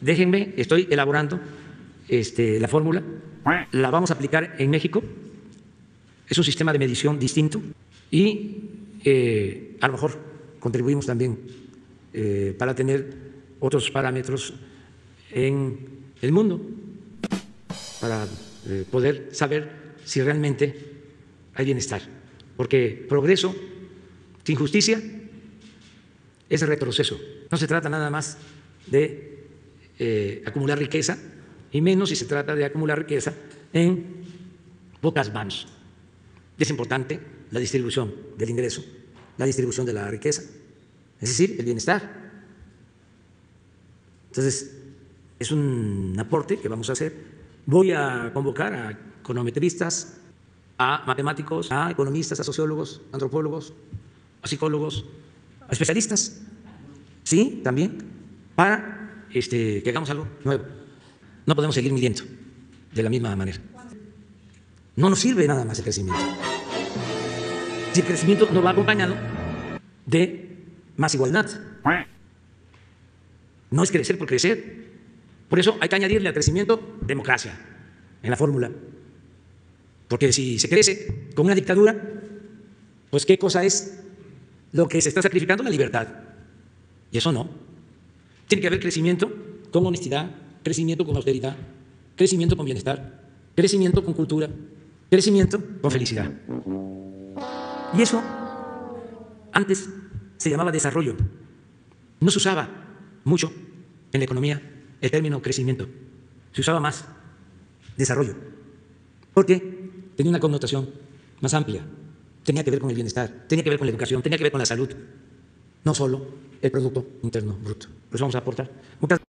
déjenme, estoy elaborando este, la fórmula, la vamos a aplicar en México, es un sistema de medición distinto y eh, a lo mejor contribuimos también eh, para tener otros parámetros en el mundo, para eh, poder saber si realmente hay bienestar, porque progreso sin justicia es retroceso. No se trata nada más de eh, acumular riqueza, y menos si se trata de acumular riqueza en pocas manos. Es importante la distribución del ingreso, la distribución de la riqueza, es decir, el bienestar. Entonces, es un aporte que vamos a hacer. Voy a convocar a econometristas, a matemáticos, a economistas, a sociólogos, antropólogos, a psicólogos, a especialistas, sí, también, para este, que hagamos algo nuevo. No podemos seguir midiendo de la misma manera. No nos sirve nada más el crecimiento. Si el crecimiento no va acompañado de más igualdad. No es crecer por crecer. Por eso hay que añadirle al crecimiento democracia en la fórmula. Porque si se crece con una dictadura, pues ¿qué cosa es lo que se está sacrificando? La libertad. Y eso no. Tiene que haber crecimiento con honestidad, crecimiento con austeridad, crecimiento con bienestar, crecimiento con cultura, crecimiento con felicidad. Y eso antes se llamaba desarrollo. No se usaba mucho en la economía el término crecimiento. Se usaba más desarrollo. Porque tenía una connotación más amplia. Tenía que ver con el bienestar, tenía que ver con la educación, tenía que ver con la salud, no solo el Producto Interno Bruto. Pues vamos a aportar. Muchas